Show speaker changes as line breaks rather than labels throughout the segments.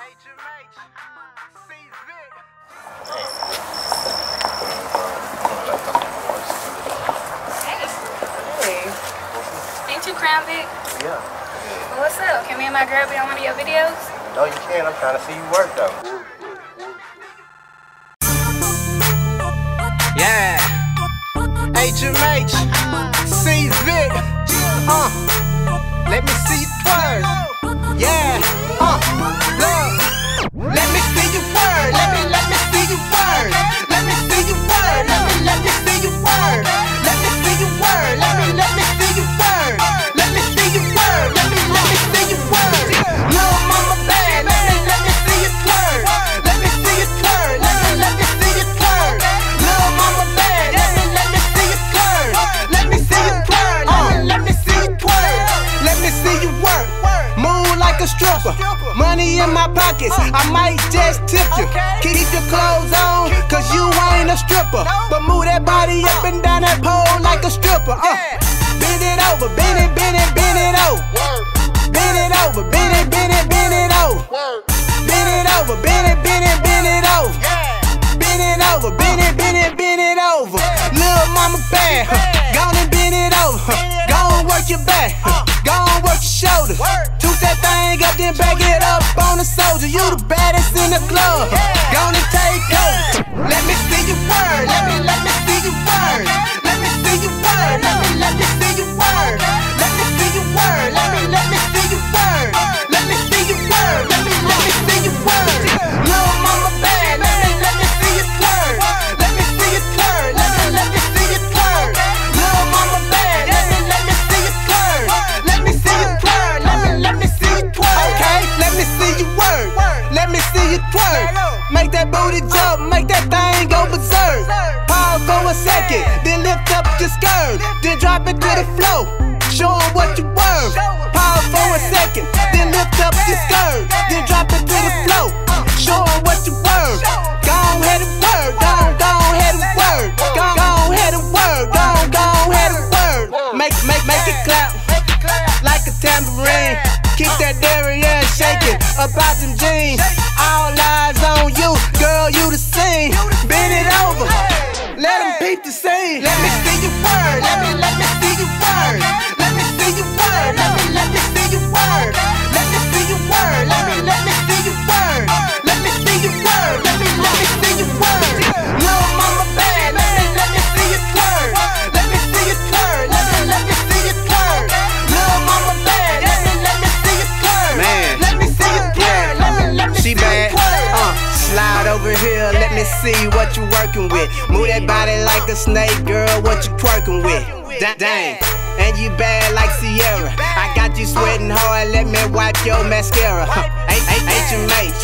HMH,
Hey. Ain't you crying, Vick?
Yeah.
Well, what's up? Can me and my girl be on one of your videos?
No, you can't. I'm trying to see you work though.
Yeah. HMH, C Vick. Uh, let me see you twerk. Yeah. In my pockets. I might just tip you. Keep your clothes on, cause you ain't a stripper. But move that body up and down that pole like a stripper. Uh. Bend it over, bend it, bend it, bend it over. Bend it over, bend it, bend it, bend it over. Bend it over, bend it, bend it, bend it over. Bend it over, bend it, bend it, bend it over. Little mama bad, huh? go and bend it over. huh? Go and work your back, huh? In the club. huh? Go and take over. Let me see you work. Let me, let me see you work. Let me see you work. Let me, let me see you work. Let me see you work. Let me, let me see you work. Let me see you. Let me, let me see you. Little mama bad. Let me, let me see you. Let me see you. Let me, let me see you. Little mama bad. Let me, let me see you. Let me see you. Let me, let me see you twerk. Okay, let me see you work. Let me see you twerk. Make that booty jump. Make that thing go berserk. Pause for a second, then lift up your skirt, then drop it to the floor. Show 'em what you worth. See
what you working with. Move that body like a snake, girl. What you twerking with? Da- Dang. And you bad like Ciara. I got you sweating hard, let me wipe your mascara. HMH,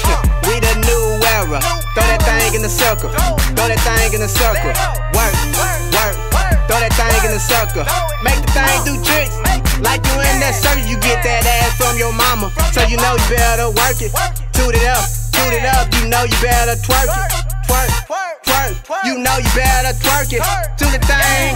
we the new era. Throw that thing in the circle. Throw that thing in the circle. Work, work. Throw that thing in the circle. Make the thing do tricks. Like you in that circle, you get that ass from your mama. So you know you better work it. Toot it up, toot it up. You know you better twerk it. Twerk, twerk. twerk. You know you better twerk it. Toot the thing